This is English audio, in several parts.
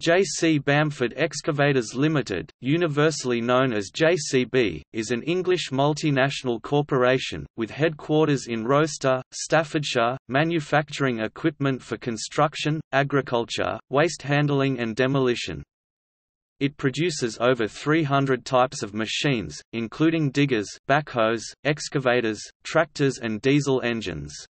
J.C. Bamford Excavators Limited, universally known as JCB, is an English multinational corporation, with headquarters in Rocester, Staffordshire, manufacturing equipment for construction, agriculture, waste handling and demolition. It produces over 300 types of machines, including diggers backhoes, excavators, tractors and diesel engines.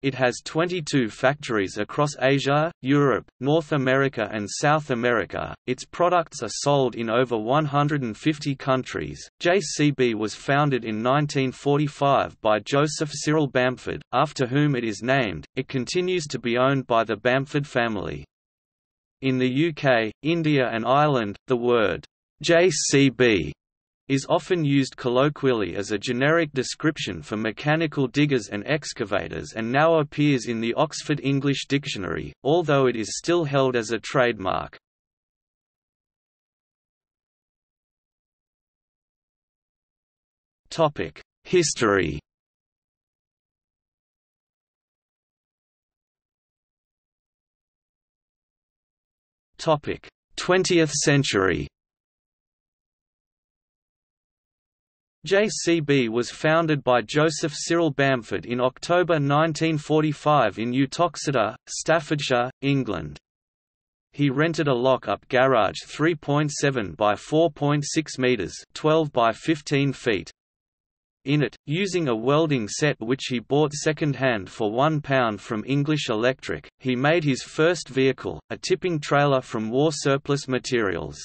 It has 22 factories across Asia, Europe, North America and South America. Its products are sold in over 150 countries. JCB was founded in 1945 by Joseph Cyril Bamford, after whom it is named. It continues to be owned by the Bamford family. In the UK, India and Ireland, the word JCB is often used colloquially as a generic description for mechanical diggers and excavators and now appears in the Oxford English Dictionary, although it is still held as a trademark. History 20th century. JCB was founded by Joseph Cyril Bamford in October 1945 in Uttoxeter, Staffordshire, England. He rented a lock-up garage 3.7 by 4.6 metres 12 by 15 feet. In it, using a welding set which he bought second-hand for £1 from English Electric, he made his first vehicle, a tipping trailer from war surplus materials.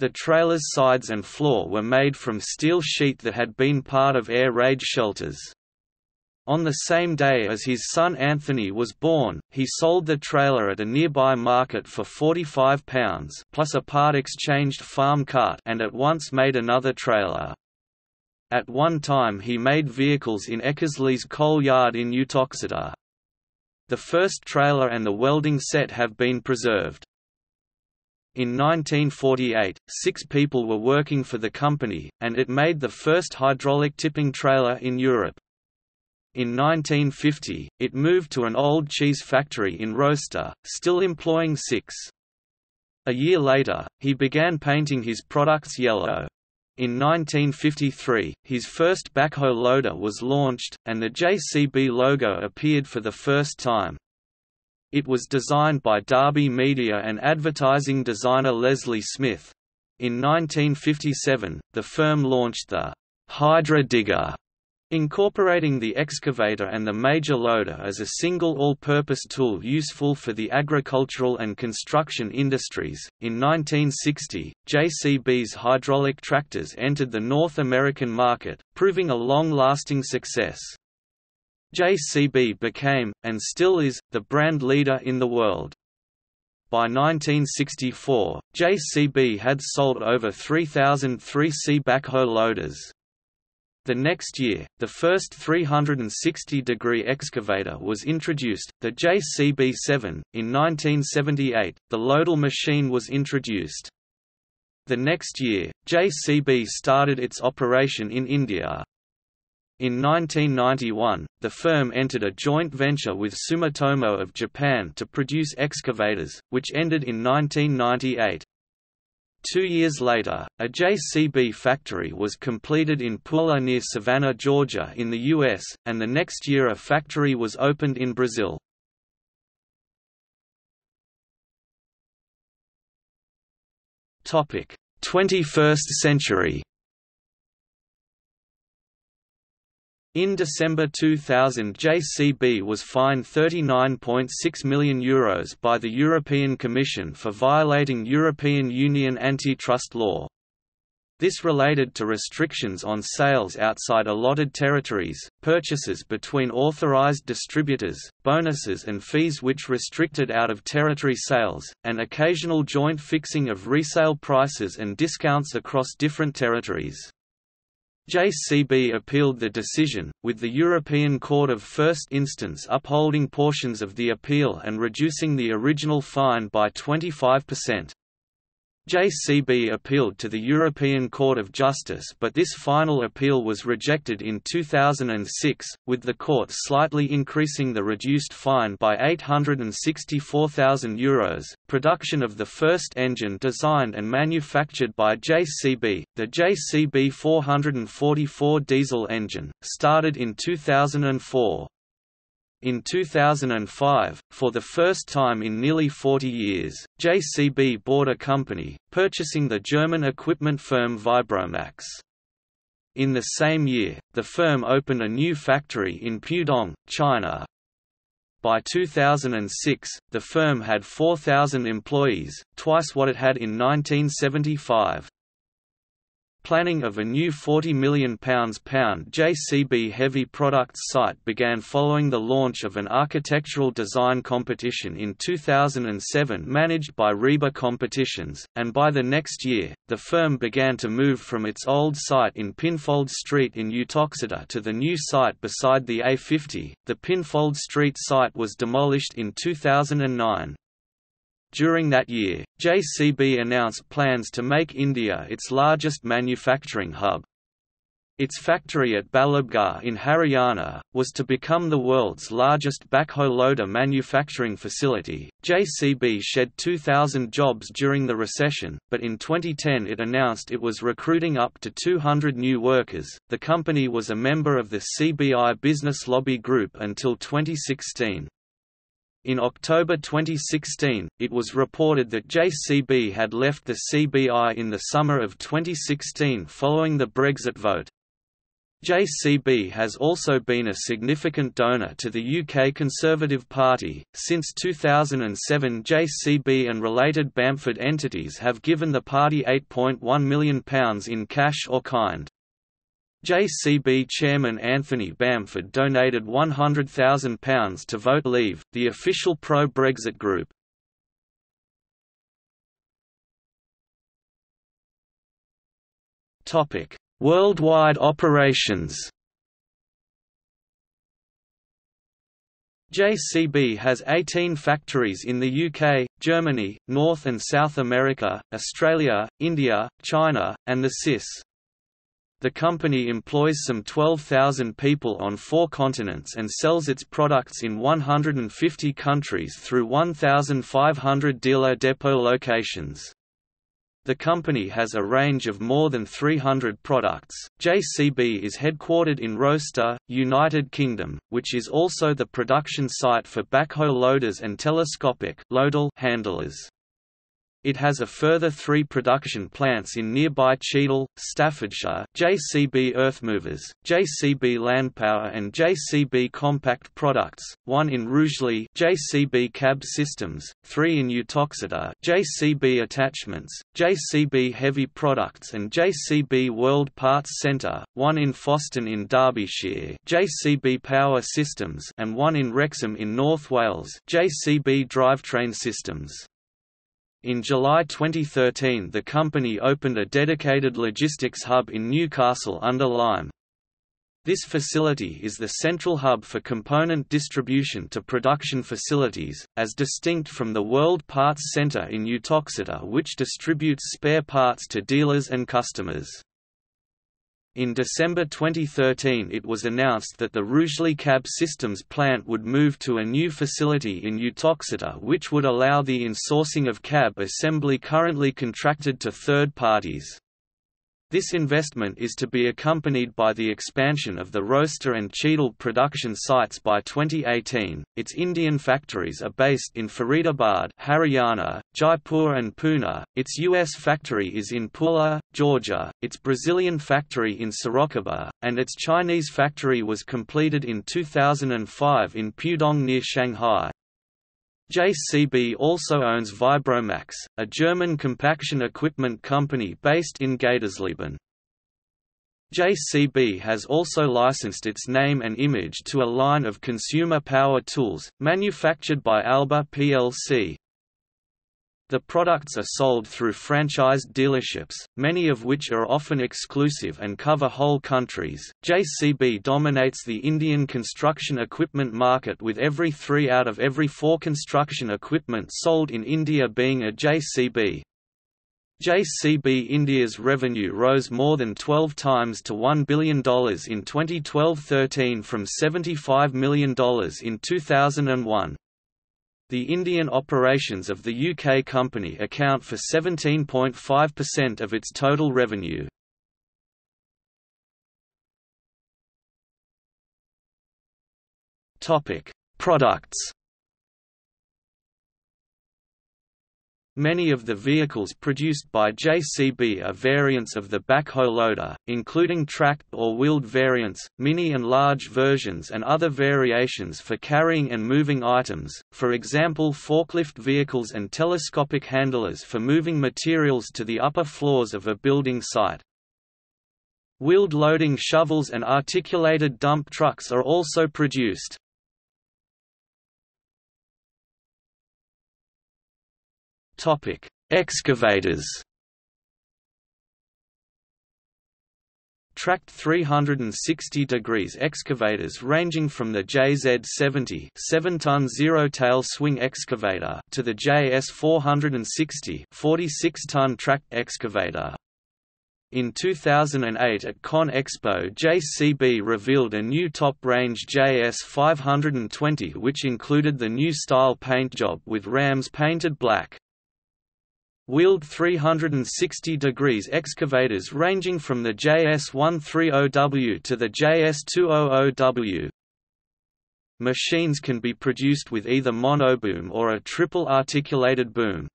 The trailer's sides and floor were made from steel sheet that had been part of air raid shelters. On the same day as his son Anthony was born, he sold the trailer at a nearby market for £45 plus a part-exchanged farm cart and at once made another trailer. At one time he made vehicles in Eckersley's coal yard in Uttoxeter. The first trailer and the welding set have been preserved. In 1948, six people were working for the company, and it made the first hydraulic tipping trailer in Europe. In 1950, it moved to an old cheese factory in Rocester, still employing six. A year later, he began painting his products yellow. In 1953, his first backhoe loader was launched, and the JCB logo appeared for the first time. It was designed by Derby media and advertising designer Leslie Smith. In 1957, the firm launched the Hydra Digger, incorporating the excavator and the major loader as a single all-purpose tool useful for the agricultural and construction industries. In 1960, JCB's hydraulic tractors entered the North American market, proving a long-lasting success. JCB became, and still is, the brand leader in the world. By 1964, JCB had sold over 3,000 3C backhoe loaders. The next year, the first 360-degree excavator was introduced, the JCB-7. In 1978, the Loadall machine was introduced. The next year, JCB started its operation in India. In 1991, the firm entered a joint venture with Sumitomo of Japan to produce excavators, which ended in 1998. Two years later, a JCB factory was completed in Pooler near Savannah, Georgia in the U.S., and the next year a factory was opened in Brazil. Topic: 21st century. In December 2000 JCB was fined €39.6 million Euros by the European Commission for violating European Union antitrust law. This related to restrictions on sales outside allotted territories, purchases between authorized distributors, bonuses and fees which restricted out-of-territory sales, and occasional joint fixing of resale prices and discounts across different territories. JCB appealed the decision, with the European Court of First Instance upholding portions of the appeal and reducing the original fine by 25%. JCB appealed to the European Court of Justice but this final appeal was rejected in 2006, with the court slightly increasing the reduced fine by €864,000. production of the first engine designed and manufactured by JCB, the JCB 444 diesel engine, started in 2004. In 2005, for the first time in nearly 40 years, JCB bought a company, purchasing the German equipment firm Vibromax. In the same year, the firm opened a new factory in Pudong, China. By 2006, the firm had 4,000 employees, twice what it had in 1975. Planning of a new £40 million JCB Heavy Products site began following the launch of an architectural design competition in 2007 managed by RIBA Competitions, and by the next year, the firm began to move from its old site in Pinfold Street in Uttoxeter to the new site beside the A50. The Pinfold Street site was demolished in 2009. During that year, JCB announced plans to make India its largest manufacturing hub. Its factory at Balabgarh in Haryana was to become the world's largest backhoe loader manufacturing facility. JCB shed 2,000 jobs during the recession, but in 2010 it announced it was recruiting up to 200 new workers. The company was a member of the CBI Business Lobby Group until 2016. In October 2016, it was reported that JCB had left the CBI in the summer of 2016 following the Brexit vote. JCB has also been a significant donor to the UK Conservative Party. Since 2007, JCB and related Bamford entities have given the party £8.1 million in cash or kind. JCB chairman Anthony Bamford donated £100,000 to Vote Leave, the official pro-Brexit group. Worldwide operations JCB has 18 factories in the UK, Germany, North and South America, Australia, India, China, and the CIS. The company employs some 12,000 people on four continents and sells its products in 150 countries through 1,500 dealer depot locations. The company has a range of more than 300 products. JCB is headquartered in Rocester, United Kingdom, which is also the production site for backhoe loaders and telescopic handlers. It has a further three production plants in nearby Cheadle, Staffordshire, JCB Earthmovers, JCB Landpower and JCB Compact Products, one in Rugeley JCB Cab Systems, three in Uttoxeter JCB Attachments, JCB Heavy Products and JCB World Parts Centre, one in Foston in Derbyshire JCB Power Systems and one in Wrexham in North Wales JCB Drivetrain Systems. In July 2013 the company opened a dedicated logistics hub in Newcastle under Lyme. This facility is the central hub for component distribution to production facilities, as distinct from the World Parts Centre in Uttoxeter which distributes spare parts to dealers and customers. In December 2013 it was announced that the Rugeley Cab Systems plant would move to a new facility in Uttoxeter which would allow the insourcing of cab assembly currently contracted to third parties. This investment is to be accompanied by the expansion of the Rocester and Cheadle production sites by 2018. Its Indian factories are based in Faridabad, Haryana, Jaipur, and Pune. Its US factory is in Pooler, Georgia, its Brazilian factory in Sorocaba, and its Chinese factory was completed in 2005 in Pudong near Shanghai. JCB also owns Vibromax, a German compaction equipment company based in Gatersleben. JCB has also licensed its name and image to a line of consumer power tools, manufactured by Alba plc. The products are sold through franchised dealerships, many of which are often exclusive and cover whole countries. JCB dominates the Indian construction equipment market with every three out of every four construction equipment sold in India being a JCB. JCB India's revenue rose more than 12 times to $1 billion in 2012–13 from $75 million in 2001. The Indian operations of the UK company account for 17.5% of its total revenue. Topic: Products. Many of the vehicles produced by JCB are variants of the backhoe loader, including tracked or wheeled variants, mini and large versions and other variations for carrying and moving items, for example forklift vehicles and telescopic handlers for moving materials to the upper floors of a building site. Wheeled loading shovels and articulated dump trucks are also produced. Topic: Excavators. Tracked 360 degrees excavators ranging from the JZ70 7-ton zero-tail swing excavator to the JS460 46-ton tracked excavator. In 2008 at Con Expo JCB revealed a new top-range JS520 which included the new style paint job with rams painted black wheeled 360 degrees excavators ranging from the JS130W to the JS200W. Machines can be produced with either monoboom or a triple articulated boom.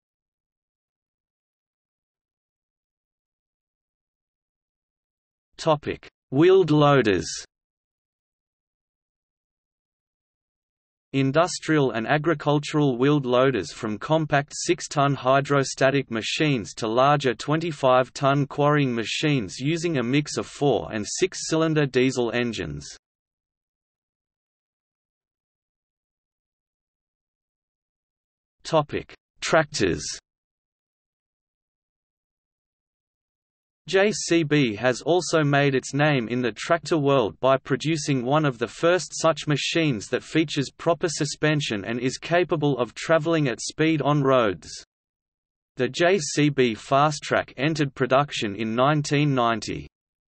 Wheeled loaders Industrial and agricultural wheeled loaders from compact 6-ton hydrostatic machines to larger 25-ton quarrying machines using a mix of 4 and 6-cylinder diesel engines. Tractors JCB has also made its name in the tractor world by producing one of the first such machines that features proper suspension and is capable of traveling at speed on roads. The JCB Fastrac entered production in 1990.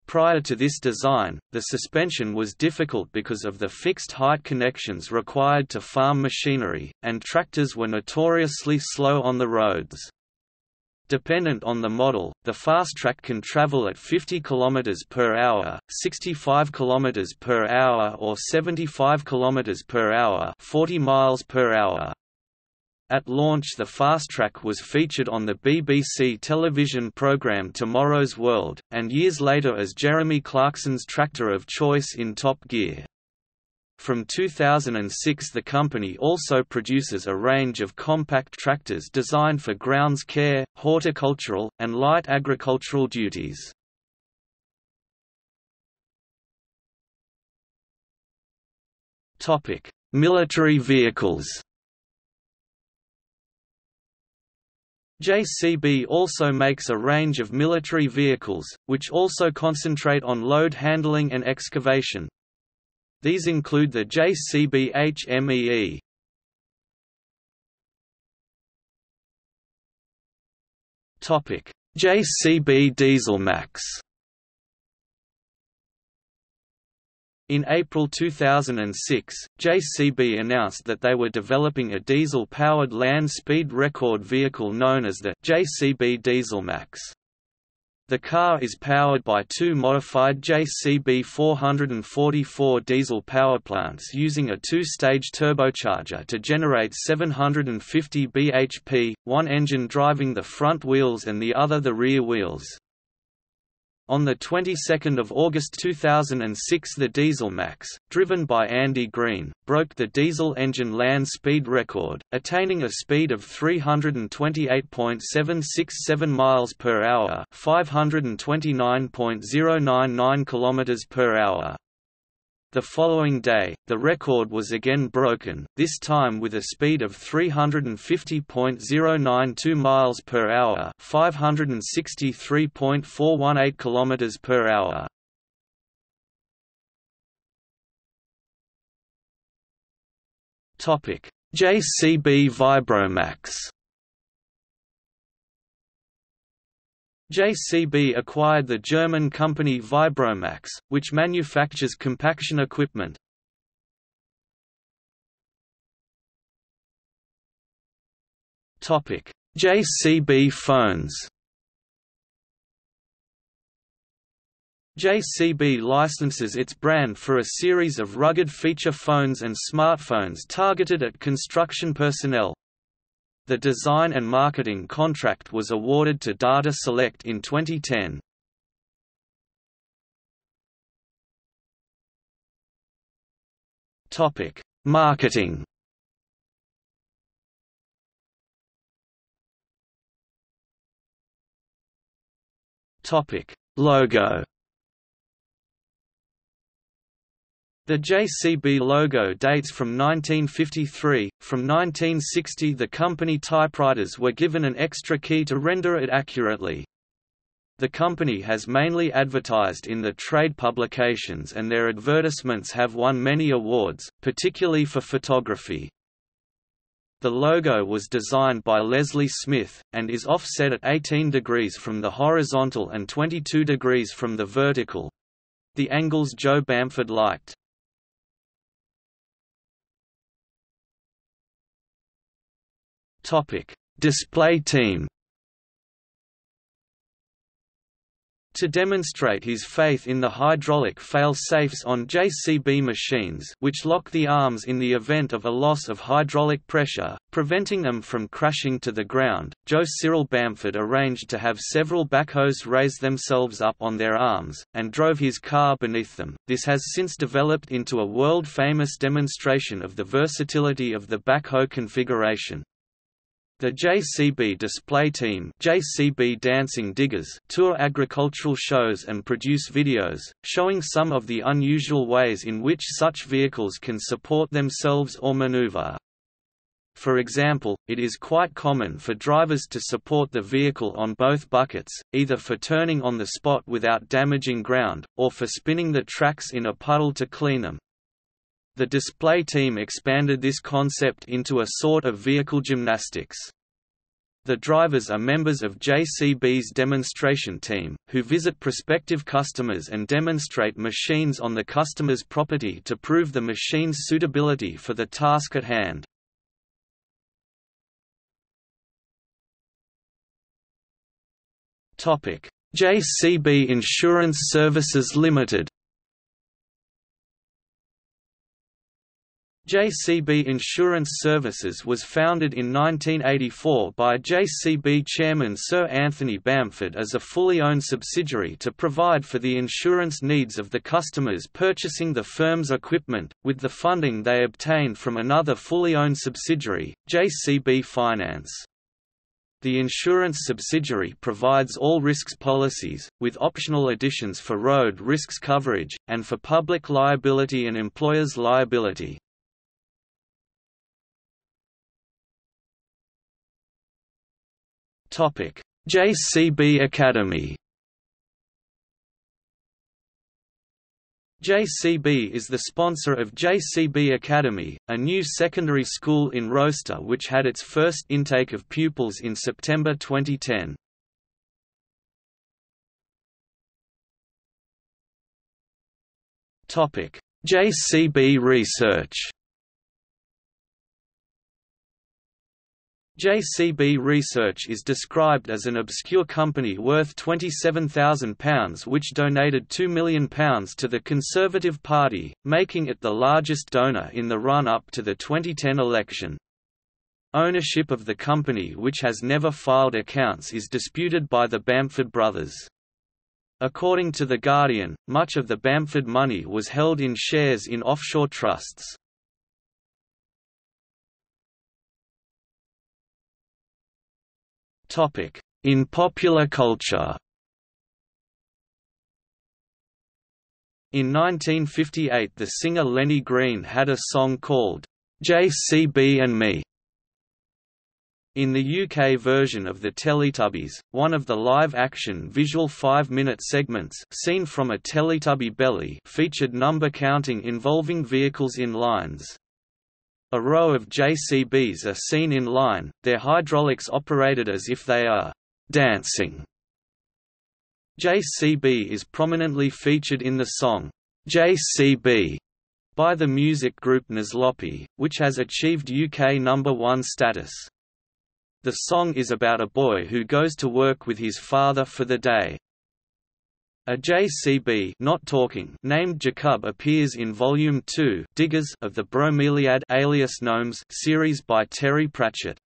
Prior to this design, the suspension was difficult because of the fixed height connections required to farm machinery, and tractors were notoriously slow on the roads. Dependent on the model, the Fastrac can travel at 50 km per hour, 65 km per hour or 75 km per hour, 40 miles per hour. At launch the Fastrac was featured on the BBC television programme Tomorrow's World, and years later as Jeremy Clarkson's tractor of choice in Top Gear. From 2006 the company also produces a range of compact tractors designed for grounds care, horticultural, and light agricultural duties. Military vehicles JCB also makes a range of military vehicles, which also concentrate on load handling and excavation, these include the JCB HMEE. Topic: JCB Dieselmax. In April 2006, JCB announced that they were developing a diesel-powered land speed record vehicle known as the JCB Dieselmax. The car is powered by two modified JCB 444 diesel powerplants using a two-stage turbocharger to generate 750 bhp, one engine driving the front wheels and the other the rear wheels. On the 22nd of August 2006 the Dieselmax, driven by Andy Green, broke the diesel engine land speed record, attaining a speed of 328.767 miles per hour, 529.099 kilometers per hour. The following day, the record was again broken, this time with a speed of 350.092 miles per hour, 563.418 kilometers per hour. Topic: JCB Vibromax JCB acquired the German company Vibromax, which manufactures compaction equipment. JCB phones JCB licenses its brand for a series of rugged feature phones and smartphones targeted at construction personnel. The design and marketing contract was awarded to Data Select in 2010. Topic: Marketing. Topic: Logo. The JCB logo dates from 1953. From 1960, the company typewriters were given an extra key to render it accurately. The company has mainly advertised in the trade publications and their advertisements have won many awards, particularly for photography. The logo was designed by Leslie Smith, and is offset at 18 degrees from the horizontal and 22 degrees from the vertical—the angles Joe Bamford liked. Topic: Display team. To demonstrate his faith in the hydraulic fail-safes on JCB machines which lock the arms in the event of a loss of hydraulic pressure, preventing them from crashing to the ground, Joe Cyril Bamford arranged to have several backhoes raise themselves up on their arms, and drove his car beneath them. This has since developed into a world-famous demonstration of the versatility of the backhoe configuration. The JCB display team JCB Dancing Diggers tour agricultural shows and produce videos, showing some of the unusual ways in which such vehicles can support themselves or maneuver. For example, it is quite common for drivers to support the vehicle on both buckets, either for turning on the spot without damaging ground, or for spinning the tracks in a puddle to clean them. The display team expanded this concept into a sort of vehicle gymnastics. The drivers are members of JCB's demonstration team, who visit prospective customers and demonstrate machines on the customer's property to prove the machine's suitability for the task at hand. JCB Insurance Services Limited JCB Insurance Services was founded in 1984 by JCB chairman Sir Anthony Bamford as a fully owned subsidiary to provide for the insurance needs of the customers purchasing the firm's equipment, with the funding they obtained from another fully owned subsidiary, JCB Finance. The insurance subsidiary provides all risks policies, with optional additions for road risks coverage, and for public liability and employer's liability. Topic: JCB Academy. JCB is the sponsor of JCB Academy, a new secondary school in Rocester which had its first intake of pupils in September 2010. Topic: JCB Research. JCB Research is described as an obscure company worth £27,000 which donated £2 million to the Conservative Party, making it the largest donor in the run-up to the 2010 election. Ownership of the company which has never filed accounts is disputed by the Bamford brothers. According to The Guardian, much of the Bamford money was held in shares in offshore trusts. In popular culture In 1958 the singer Lenny Green had a song called, "'J.C.B. and Me' In the UK version of the Teletubbies, one of the live-action visual five-minute segments seen from a Teletubby belly featured number counting involving vehicles in lines. A row of JCBs are seen in line, their hydraulics operated as if they are dancing. JCB is prominently featured in the song, JCB, by the music group Nizlopi, which has achieved UK number one status. The song is about a boy who goes to work with his father for the day. A JCB not talking named Jacob appears in Volume 2 Diggers of the Bromeliad alias Gnomes series by Terry Pratchett.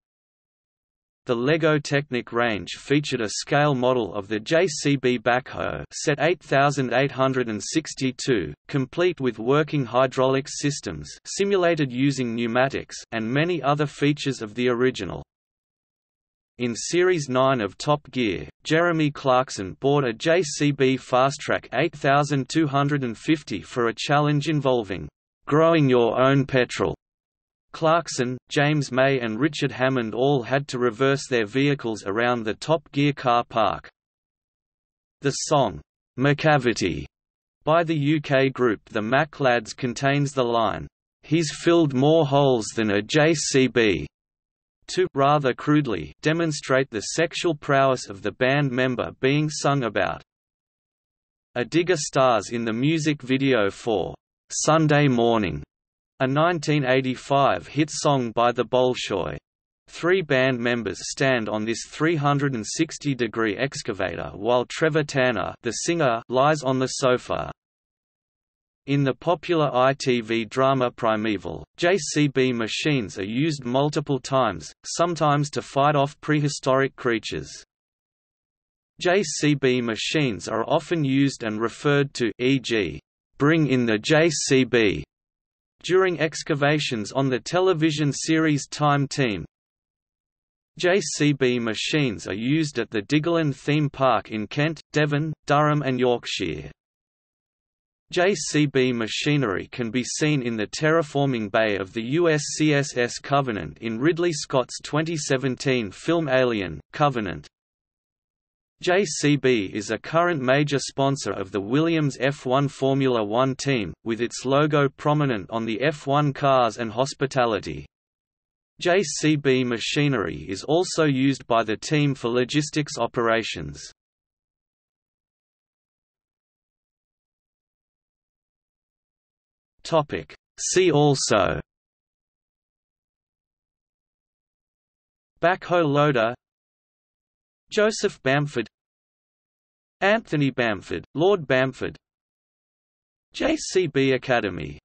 The LEGO Technic range featured a scale model of the JCB backhoe set 8862, complete with working hydraulics systems simulated using pneumatics and many other features of the original. In Series 9 of Top Gear, Jeremy Clarkson bought a JCB Fastrac 8250 for a challenge involving growing your own petrol Clarkson, James May and Richard Hammond all had to reverse their vehicles around the Top Gear car park. The song, "'McCavity' by the UK group The Macc Lads contains the line, "'He's filled more holes than a JCB' to rather crudely demonstrate the sexual prowess of the band member being sung about. A digger stars in the music video for "'Sunday Morning' A 1985 hit song by the Bolshoi. Three band members stand on this 360-degree excavator while Trevor Tanner the singer lies on the sofa. In the popular ITV drama Primeval, JCB machines are used multiple times, sometimes to fight off prehistoric creatures. JCB machines are often used and referred to e.g., bring in the JCB during excavations on the television series Time Team. JCB machines are used at the Diggerland theme park in Kent, Devon, Durham and Yorkshire. JCB machinery can be seen in the terraforming bay of the USCSS Covenant in Ridley Scott's 2017 film Alien, Covenant. JCB is a current major sponsor of the Williams F1 Formula One team, with its logo prominent on the F1 cars and hospitality. JCB machinery is also used by the team for logistics operations. See also Backhoe loader Joseph Bamford Anthony Bamford, Lord Bamford JCB Academy